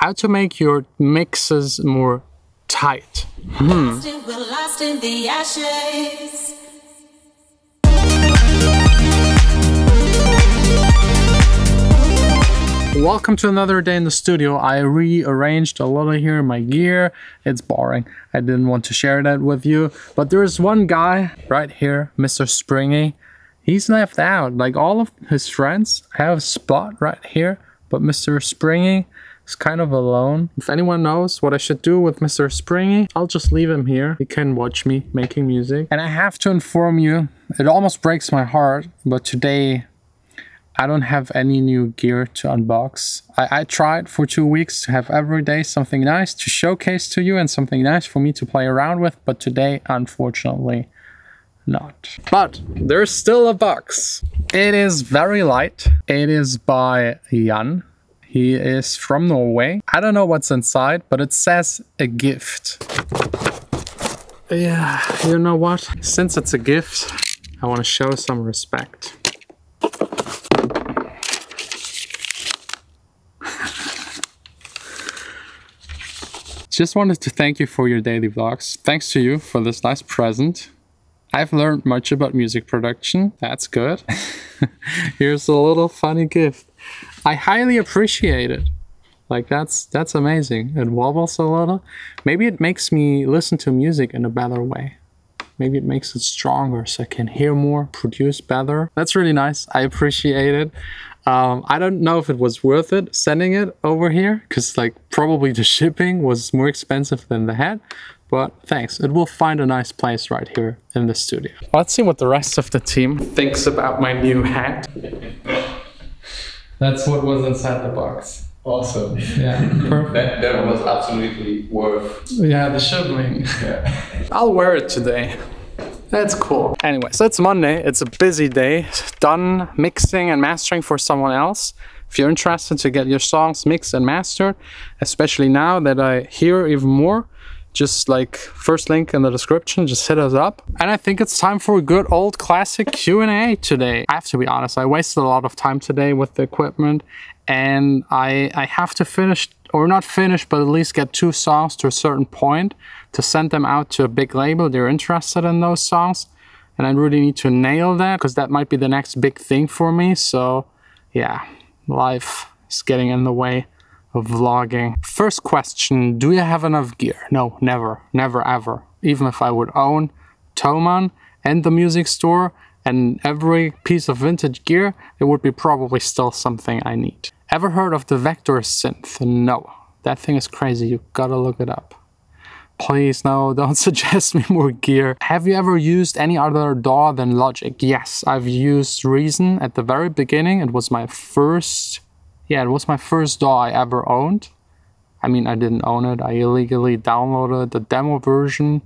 how to make your mixes more tight. Hmm. Lost in- we're in the ashes. Welcome to another day in the studio. I rearranged a little here in my gear. It's boring. I didn't want to share that with you. But there's one guy right here, Mr. Springy. He's left out. Like all of his friends have a spot right here, but Mr. Springy is kind of alone. If anyone knows what I should do with Mr. Springy, I'll just leave him here. He can watch me making music. And I have to inform you, it almost breaks my heart, but today I don't have any new gear to unbox. I, I tried for two weeks to have every day something nice to showcase to you and something nice for me to play around with, but today, unfortunately, not. But there's still a box. It is very light. It is by Jan. He is from Norway. I don't know what's inside, but it says a gift. Yeah, you know what? Since it's a gift, I want to show some respect. Just wanted to thank you for your daily vlogs. Thanks to you for this nice present. I've learned much about music production. That's good. Here's a little funny gift. I highly appreciate it. Like that's that's amazing. It wobbles a little. Maybe it makes me listen to music in a better way. Maybe it makes it stronger so I can hear more, produce better. That's really nice. I appreciate it. Um, I don't know if it was worth it sending it over here because like probably the shipping was more expensive than the hat. But thanks. It will find a nice place right here in the studio. Let's see what the rest of the team thinks about my new hat. That's what was inside the box. Awesome. Yeah, perfect. That, that was absolutely worth. Yeah, the shipping. Yeah. I'll wear it today. That's cool. Anyway, so it's Monday. It's a busy day. Done mixing and mastering for someone else. If you're interested to get your songs mixed and mastered, especially now that I hear even more, just like first link in the description, just hit us up. And I think it's time for a good old classic Q&A today. I have to be honest, I wasted a lot of time today with the equipment and I, I have to finish, or not finish, but at least get two songs to a certain point to send them out to a big label. They're interested in those songs. And I really need to nail that because that might be the next big thing for me. So yeah, life is getting in the way vlogging. First question, do you have enough gear? No, never, never ever. Even if I would own Thomann and the music store and every piece of vintage gear, it would be probably still something I need. Ever heard of the Vector synth? No. That thing is crazy, you gotta look it up. Please, no, don't suggest me more gear. Have you ever used any other DAW than Logic? Yes, I've used Reason at the very beginning. It was my first, yeah, it was my first DAW I ever owned. I mean, I didn't own it. I illegally downloaded the demo version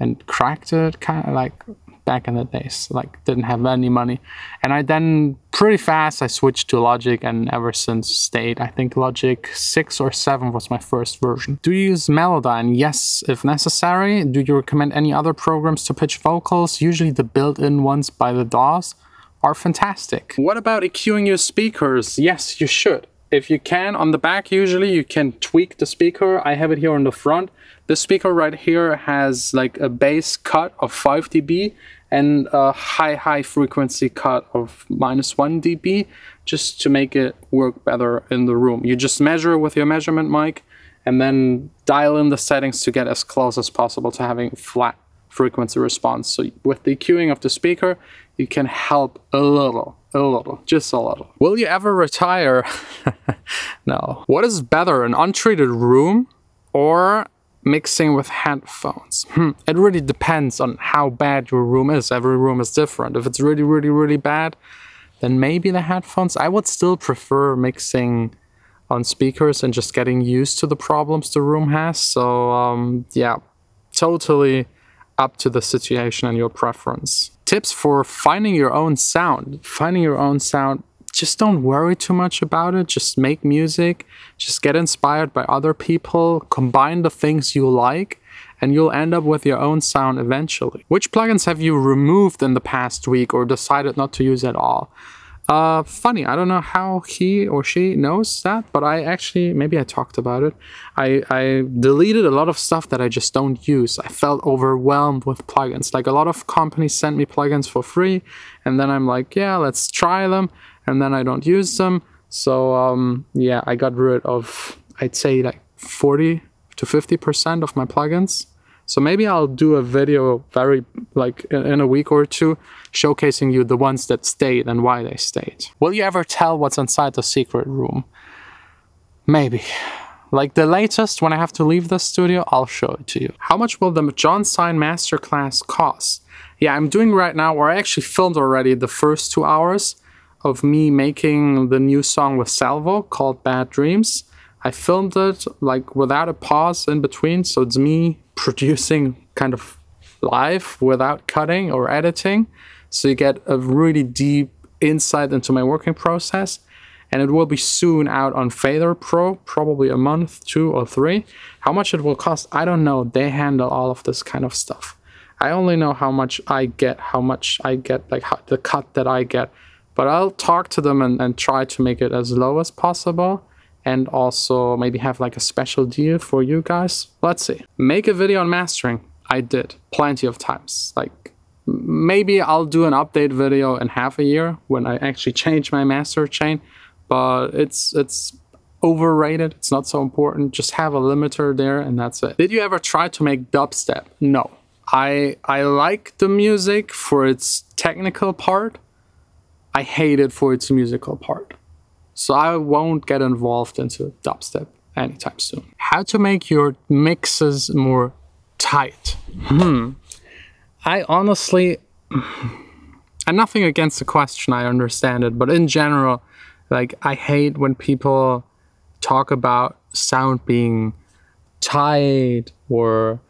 and cracked it, kind of like back in the days. Like, didn't have any money. And I then, pretty fast, I switched to Logic and ever since stayed. I think Logic 6 or 7 was my first version. Do you use Melodyne? Yes, if necessary. Do you recommend any other programs to pitch vocals? Usually the built-in ones by the DAWs are fantastic. What about EQing your speakers? Yes, you should. If you can, on the back usually you can tweak the speaker. I have it here on the front. The speaker right here has like a bass cut of 5 dB and a high high frequency cut of minus 1 dB just to make it work better in the room. You just measure with your measurement mic and then dial in the settings to get as close as possible to having flat frequency response. So with the EQing of the speaker, you can help a little, a little, just a little. Will you ever retire? no. What is better, an untreated room or mixing with headphones? Hmm. It really depends on how bad your room is. Every room is different. If it's really, really, really bad, then maybe the headphones. I would still prefer mixing on speakers and just getting used to the problems the room has. So um, yeah, totally up to the situation and your preference. Tips for finding your own sound. Finding your own sound, just don't worry too much about it. Just make music, just get inspired by other people, combine the things you like, and you'll end up with your own sound eventually. Which plugins have you removed in the past week or decided not to use at all? Uh, funny. I don't know how he or she knows that, but I actually maybe I talked about it. I I deleted a lot of stuff that I just don't use. I felt overwhelmed with plugins. Like a lot of companies sent me plugins for free, and then I'm like, yeah, let's try them, and then I don't use them. So um, yeah, I got rid of I'd say like 40 to 50 percent of my plugins. So maybe I'll do a video very like in, a week or two showcasing you the ones that stayed and why they stayed. Will you ever tell what's inside the secret room? Maybe. Like the latest, when I have to leave the studio, I'll show it to you. How much will the Jon Sine Masterclass cost? Yeah, I'm doing right now, or I actually filmed already the first two hours of me making the new song with Salvo called Bad Dreams. I filmed it like without a pause in between, so it's me producing kind of live without cutting or editing. So you get a really deep insight into my working process. And it will be soon out on Fader Pro, probably a month, two or three. How much it will cost, I don't know. They handle all of this kind of stuff. I only know how much I get, how much I get, like how, the cut that I get. But I'll talk to them and, and try to make it as low as possible and also maybe have like a special deal for you guys. Let's see. Make a video on mastering. I did plenty of times. Like maybe I'll do an update video in half a year when I actually change my master chain, but it's it's overrated. It's not so important. Just have a limiter there and that's it. Did you ever try to make dubstep? No. I I like the music for its technical part. I hate it for its musical part. So I won't get involved into dubstep anytime soon. How to make your mixes more tight? Hmm. I honestly, and nothing against the question, I understand it, but in general, like I hate when people talk about sound being tight or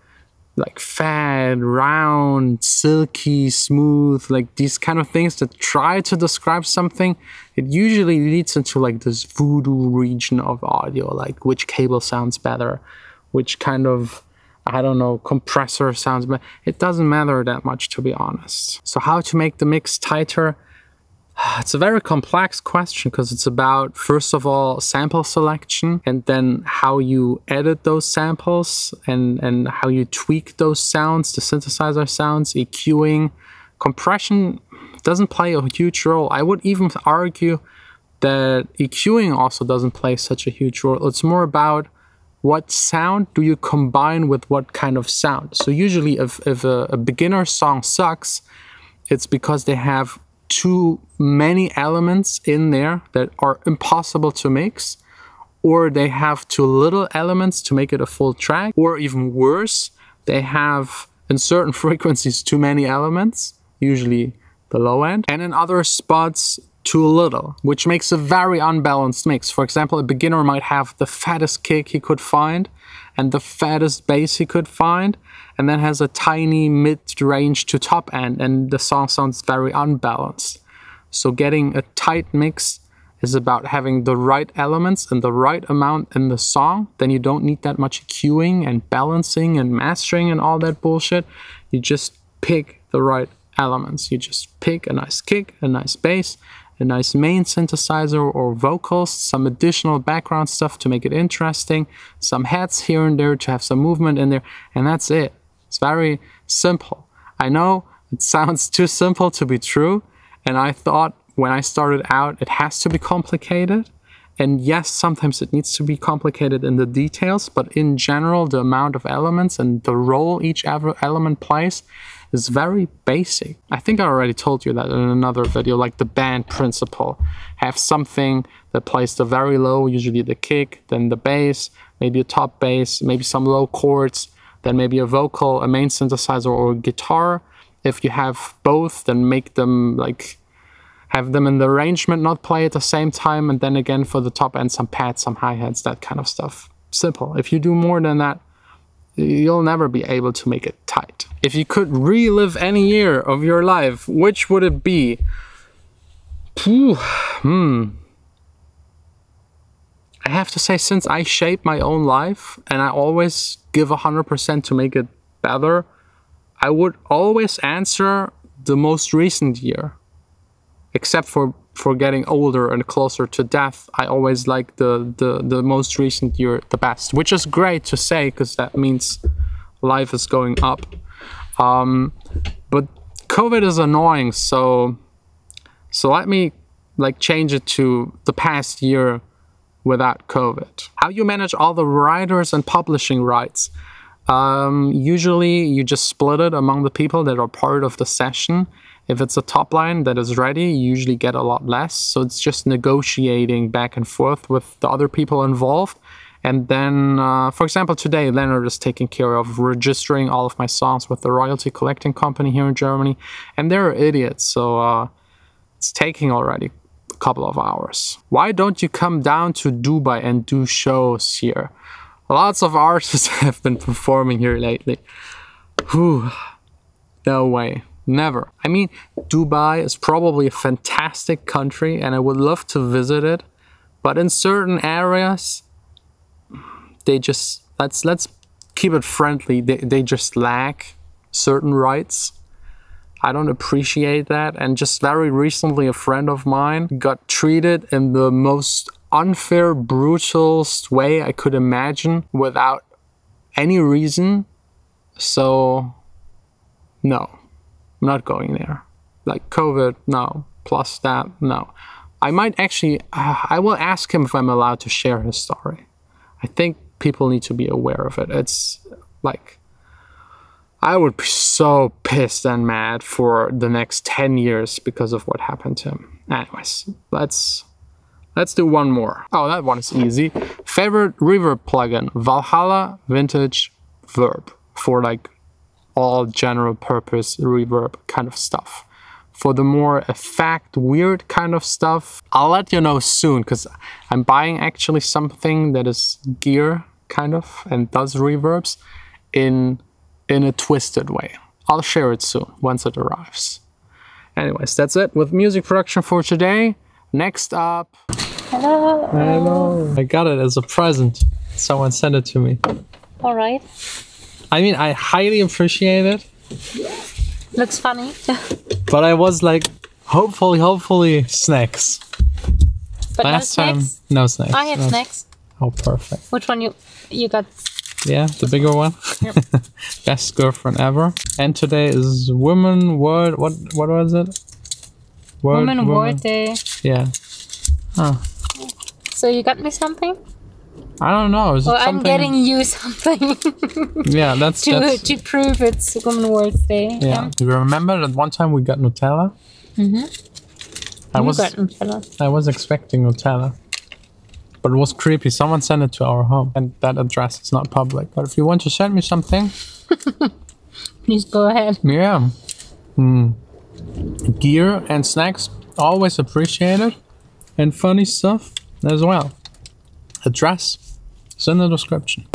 like fat, round, silky, smooth, like these kind of things that try to describe something, it usually leads into like this voodoo region of audio, like which cable sounds better, which kind of, I don't know, compressor sounds better. It doesn't matter that much, to be honest. So how to make the mix tighter? It's a very complex question because it's about, first of all, sample selection and then how you edit those samples and, and how you tweak those sounds, the synthesizer sounds, EQing. Compression doesn't play a huge role. I would even argue that EQing also doesn't play such a huge role. It's more about what sound do you combine with what kind of sound. So usually if, if a, a beginner song sucks, it's because they have too many elements in there that are impossible to mix, or they have too little elements to make it a full track, or even worse, they have in certain frequencies too many elements, usually the low end, and in other spots too little, which makes a very unbalanced mix. For example, a beginner might have the fattest kick he could find and the fattest bass he could find, and then has a tiny mid-range to top end, and the song sounds very unbalanced. So getting a tight mix is about having the right elements and the right amount in the song. Then you don't need that much EQing and balancing and mastering and all that bullshit. You just pick the right elements. You just pick a nice kick, a nice bass, a nice main synthesizer or vocals, some additional background stuff to make it interesting, some heads here and there to have some movement in there, and that's it. It's very simple. I know it sounds too simple to be true, and I thought when I started out it has to be complicated. And yes, sometimes it needs to be complicated in the details, but in general, the amount of elements and the role each element plays is very basic. I think I already told you that in another video, like the band principle. Have something that plays the very low, usually the kick, then the bass, maybe a top bass, maybe some low chords, then maybe a vocal, a main synthesizer or a guitar. If you have both, then make them like have them in the arrangement not play at the same time and then again for the top end some pads some hi-hats that kind of stuff simple if you do more than that you'll never be able to make it tight. If you could relive any year of your life which would it be? Hmm. I have to say since I shape my own life and I always give 100% to make it better I would always answer the most recent year except for for getting older and closer to death, I always like the the, the most recent year the best, which is great to say because that means life is going up. Um, but COVID is annoying, so so let me like change it to the past year without COVID. How you manage all the writers and publishing rights? Um, usually you just split it among the people that are part of the session. If it's a top line that is ready, you usually get a lot less. So it's just negotiating back and forth with the other people involved. And then, uh, for example, today Leonard is taking care of registering all of my songs with the royalty collecting company here in Germany. And they're idiots, so uh, it's taking already a couple of hours. Why don't you come down to Dubai and do shows here? Lots of artists have been performing here lately. Whew. No way. Never. I mean, Dubai is probably a fantastic country and I would love to visit it. But in certain areas, they just let's let's keep it friendly. They they just lack certain rights. I don't appreciate that. And just very recently, a friend of mine got treated in the most unfair, brutal way I could imagine without any reason. So, no, I'm not going there. Like COVID, no. Plus that, no. I might actually, uh, I will ask him if I'm allowed to share his story. I think people need to be aware of it. It's like, I would be so pissed and mad for the next 10 years because of what happened to him. Anyways, let's let's do one more. Oh, that one is easy. Favorite reverb plugin, Valhalla Vintage Verb for like all general purpose reverb kind of stuff. For the more effect, weird kind of stuff, I'll let you know soon because I'm buying actually something that is gear kind of and does reverbs in in a twisted way. I'll share it soon once it arrives. Anyways, that's it with music production for today. Next up. Hello. Hello. I got it as a present. Someone sent it to me. All right. I mean, I highly appreciate it, Looks funny. but I was like, hopefully, hopefully, snacks. but Last no time, snacks. no snacks. I had no. snacks. Oh, perfect. Which one you you got? Yeah, the bigger one. Best girlfriend ever. And today is Women World. What what was it? World, Women World Day. Yeah. So you got me something? I don't know. Is it Well, I'm getting you something Yeah, that's to that's. to prove it's Women World Day. yeah. Do you remember that one time we got Nutella? Mm-hmm. I You was got Nutella. I was expecting Nutella. But it was creepy. Someone sent it to our home, and that address is not public. But if you want to send me something, Please go ahead. yeah. Hmm. Gear and snacks, always appreciated. And funny stuff as well. Address is in the description.